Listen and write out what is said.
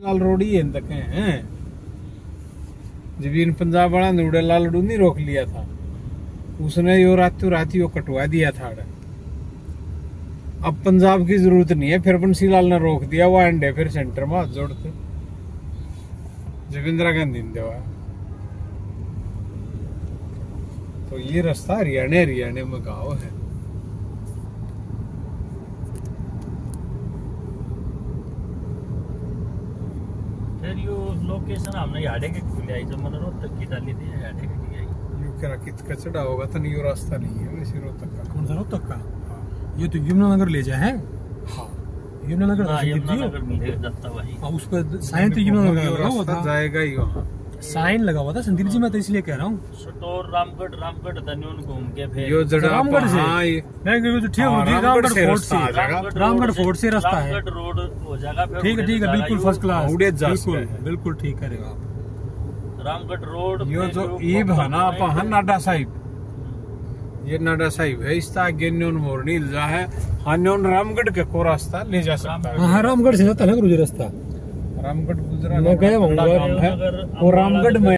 लाल road ही है? जब पंजाब वाला ने उड़े लाल रोड नहीं रोक लिया था, उसने यो रातों रात ही कटवा दिया था अड़े। अब पंजाब की ज़रूरत नहीं है, फिर बंसी लाल ने रोक दिया, वो एंड फिर सेंटर में हाथ जोड़ते। जब इंदिरा गांधी ने देवा। तो ये रास्ता हरियाणा हरियाणा में गाँव है। फिर यो लोकेशन हमने ಯಾಡೆಗೆ के खुले आई जब मतलब रोहतक की डाली थी याडे के आई यू करा कित कचड़ा होगा? तो नहीं यो रास्ता नहीं है वैसे रोहतक का। कौन सा रोहतक का? ये तो यमुनानगर ले जाए हैं? हाँ। यमुनानगर हाँ यमुनानगर मिले जाता वही। हाँ, उस पर तो यमुनानगर जाएगा ही वहाँ। साइन लगा हुआ था। संदीप जी मैं तो इसलिए कह रहा हूँ। सटोर रामगढ़ रामगढ़ धन्योन घूम के फिर। यो जड़ा रामगढ़ से? हाँ ये मैं कह ठीक हाँ, है रामगढ़ रामगढ़ फोर्ट रास्ता से। रामगढ़ रामगढ़ फोर्ट से रास्ता है। रोड हो जाएगा ठीक है ठीक है बिल्कुल फ़र्स्ट क्लास बिल्कुल बिल्कुल ठीक करेगा आप। रामगढ़ रोड यो जो ईब है ना आप हाँ। नाडा साहिब। ये नाडा साहिब है इस आगे न्योन मोरनी जा है। हाँ न्योन रामगढ़ के को रास्ता ले जा सकता है हाँ। हाँ रामगढ़ से जाता है ना गुरुजी रास्ता। रामगढ़ गुजरात मैं गया हूँ, रामगढ़ में